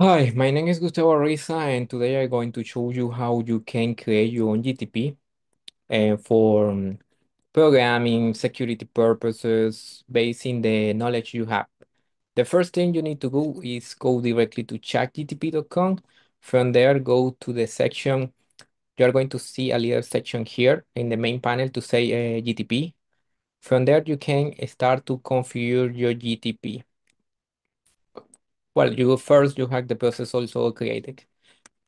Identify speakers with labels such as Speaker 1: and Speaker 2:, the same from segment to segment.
Speaker 1: Hi, my name is Gustavo Ariza, and today I'm going to show you how you can create your own GTP uh, for um, programming, security purposes, based in the knowledge you have. The first thing you need to do is go directly to chatgtp.com. From there, go to the section. You are going to see a little section here in the main panel to say uh, GTP. From there, you can start to configure your GTP. Well, you first you have the process also created.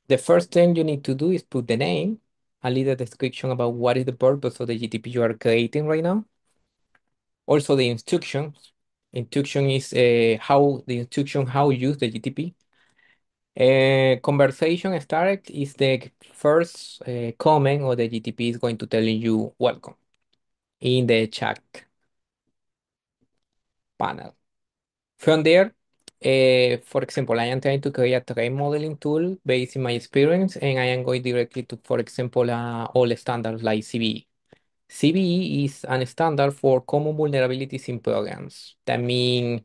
Speaker 1: The first thing you need to do is put the name, a little description about what is the purpose of the GTP you are creating right now. Also the instructions. Instruction is uh, how the instruction how use the GTP. Uh, conversation started is the first uh, comment or the GTP is going to tell you welcome in the chat panel. From there, uh, for example, I am trying to create a threat modeling tool based in my experience, and I am going directly to, for example, uh, all standards like CVE. CVE is a standard for common vulnerabilities in programs. That mean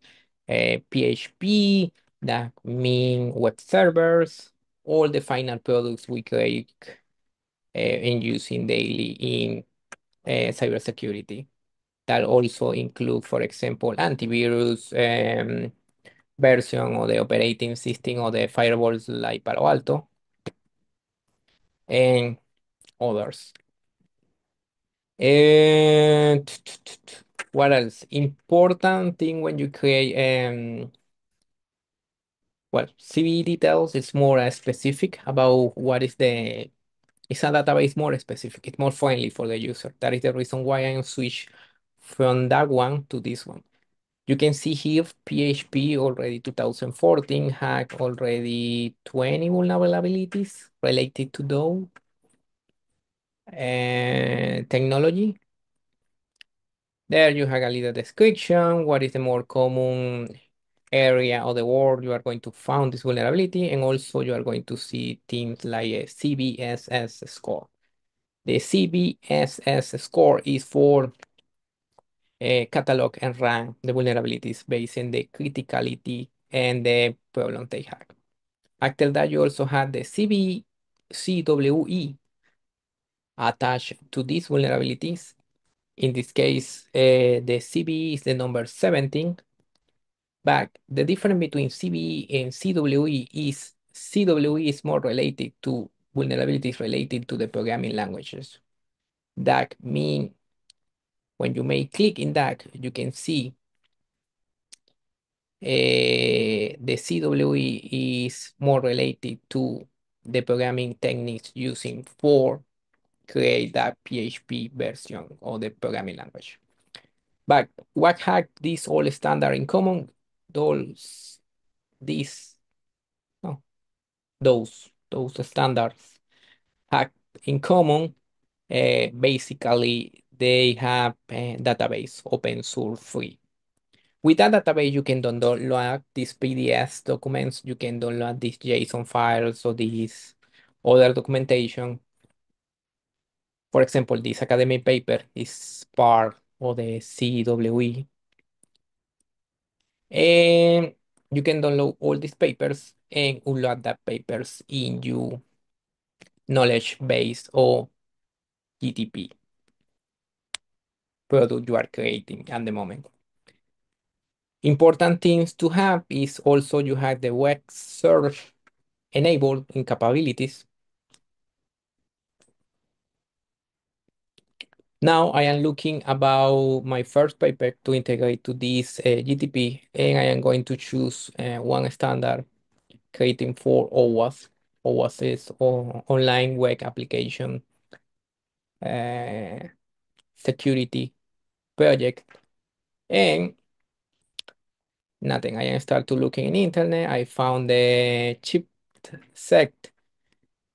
Speaker 1: uh, PHP, that mean web servers, all the final products we create uh, and using daily in cybersecurity. That also include, for example, antivirus, um, version o the operating system o the firewalls like Palo Alto, and others. And what else? Important thing when you create um well CVE details is more uh, specific about what is the it's a database more specific. It's more friendly for the user. That is the reason why I switch from that one to this one. You can see here PHP already 2014 had already 20 vulnerabilities related to and technology. There you have a little description, what is the more common area of the world you are going to find this vulnerability, and also you are going to see things like a CVSS score. The CVSS score is for uh, catalog and rank the vulnerabilities based on the criticality and the problem they have. After that, you also have the CVCWE attached to these vulnerabilities. In this case, uh, the CVE is the number 17. But the difference between CVE and CWE is CWE is more related to vulnerabilities related to the programming languages. That mean when you may click in that, you can see uh, the CWE is more related to the programming techniques using for create that PHP version of the programming language. But what had this all standard in common? Those, these, no, those, those standards had in common. Uh, basically, they have a database open source free. With that database, you can download these PDF documents, you can download these JSON files or these other documentation. For example, this academic paper is part of the CWE. And you can download all these papers and upload that papers in your knowledge base or GTP product you are creating at the moment. Important things to have is also you have the web search enabled in capabilities. Now I am looking about my first paper to integrate to this uh, GTP and I am going to choose uh, one standard creating for OWASP. OWASP is online web application uh, security project and nothing. I start to looking in internet. I found the cheat sheet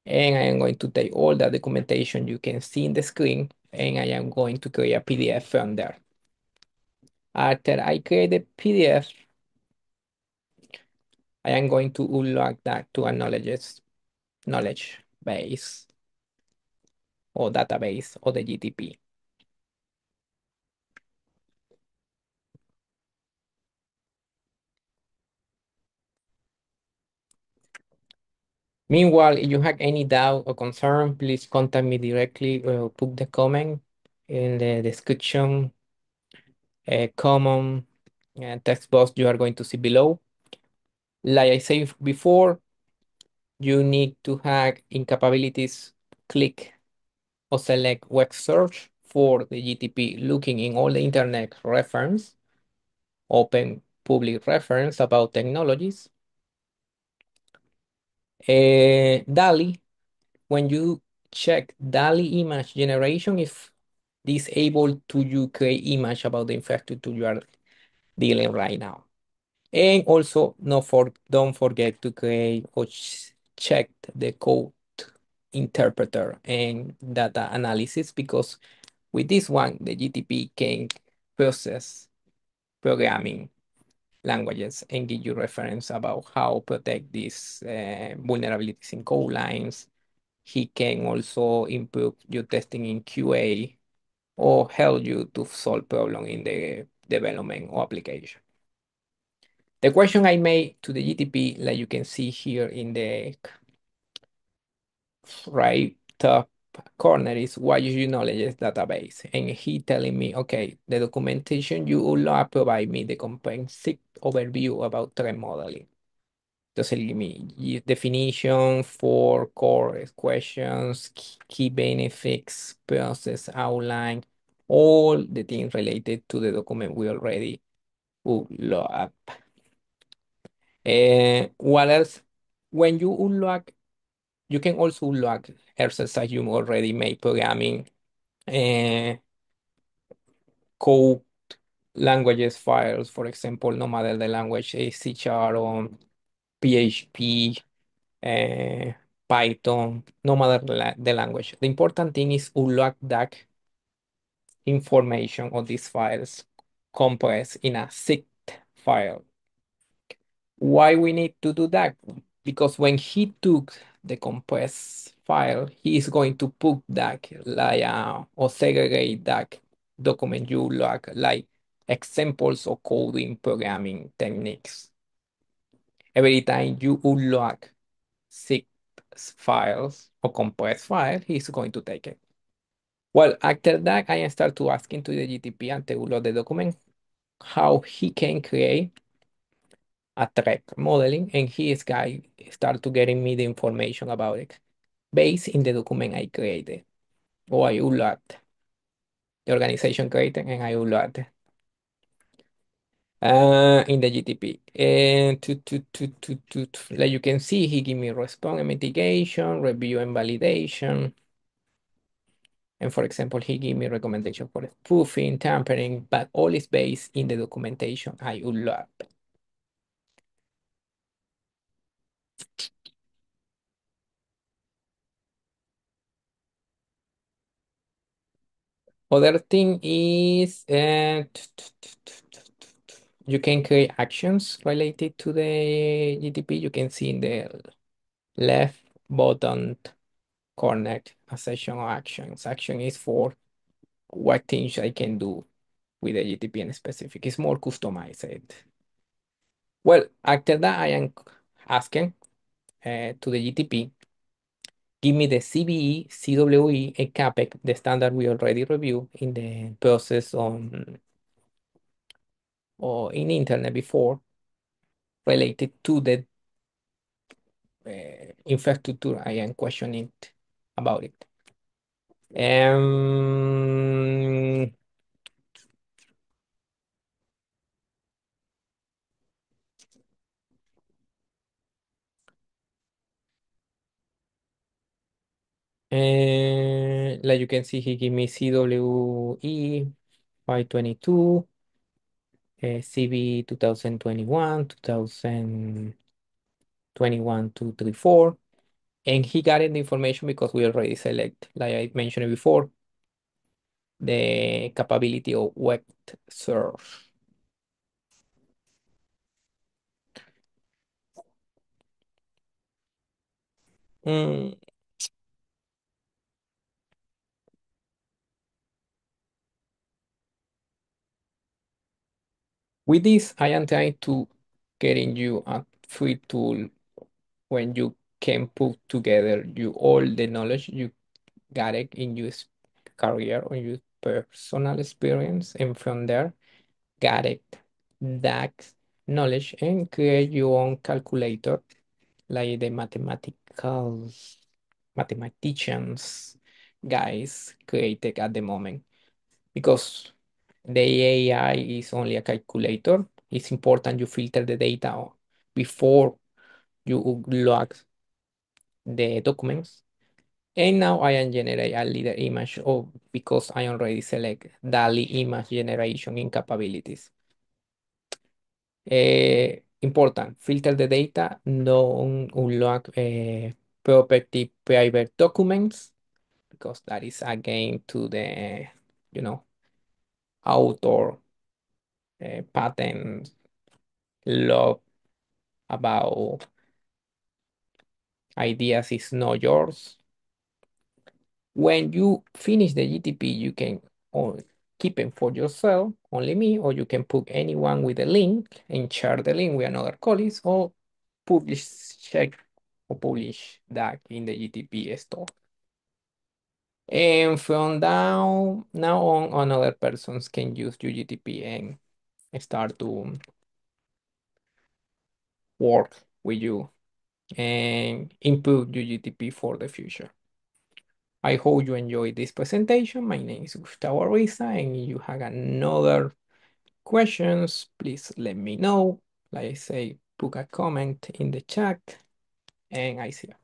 Speaker 1: and I am going to take all the documentation you can see in the screen and I am going to create a PDF from there. After I create the PDF, I am going to unlock that to a knowledge, knowledge base or database or the GTP. Meanwhile, if you have any doubt or concern, please contact me directly or put the comment in the description uh, common uh, text box you are going to see below. Like I said before, you need to have incapabilities click or select web search for the GTP looking in all the internet reference, open public reference about technologies. Uh, DALL-E, when you check DALL-E image generation, if this able to you create image about the infrastructure you are dealing right now. And also, no for don't forget to create or check the code interpreter and data analysis because with this one, the GTP can process programming languages and give you reference about how protect these uh, vulnerabilities in code lines. He can also improve your testing in QA or help you to solve problem in the development or application. The question I made to the GTP, like you can see here in the right top corner is what is your knowledge database. And he telling me, okay, the documentation you will provide me the comprehensive overview about threat modeling. Entonces, give me definition for core questions, key benefits, process outline, all the things related to the document we already look up. Uh, what else? When you unlock, you can also unlock exercise you already made programming uh, code languages files, for example, no matter the language, C Sharp or PHP, uh, Python, no matter la the language. The important thing is unlock that information of these files compressed in a zip file. Why we need to do that? Because when he took the compressed file, he is going to put that like uh, or segregate that document you look like examples of coding programming techniques. Every time you unlock zip files or compressed file, he's going to take it. Well, after that, I start to asking to the GTP and to the document how he can create a threat modeling, and he is guy start to getting me the information about it based in the document I created or I unlocked. The organization created and I unlocked uh, in the GTP. And to, to, to, to, to, to, like you can see, he give me response and mitigation, review and validation. And for example, he gave me recommendation for spoofing, tampering, but all is based in the documentation I unlocked. Other thing is uh, you can create actions related to the GTP. You can see in the left bottom corner a section of actions. Action is for what things I can do with the GTP in specific. It's more customized. Well, after that, I am asking uh, to the GTP, give me the CVE, CWE, and CAPEC, the standard we already reviewed in the process on or in internet before related to the uh, infrastructure I am questioning about it. Um, and like you can see, he gave me CWE 522, uh, CV 2021, 2021, 234. And he got in the information because we already select, like I mentioned before, the capability of web search. Mm. With this, I am trying to getting you a free tool when you can put together you all the knowledge you got it in your career or your personal experience, and from there, got it that knowledge and create your own calculator, like the mathematical mathematicians guys created at the moment. Because the AI is only a calculator, it's important you filter the data before you log the documents. And now I am generate a little image of because I already select DALL-E image generation in capabilities. Eh, important, filter the data, don't unlock uh, property private documents because that is again to the, you know, author uh, patent law about ideas is not yours. When you finish the GTP, you can keep it for yourself, only me, or you can put anyone with a link and share the link with another colleagues or publish check or publish that in the GTP store. Eh, and from down now on, other persons can use UGTP and start to work with you and improve UGTP for the future. I hope you enjoyed this presentation. My name is Gustavo Ariza, and if you have another questions, please let me know. Like I say, put a comment in the chat, and I see you.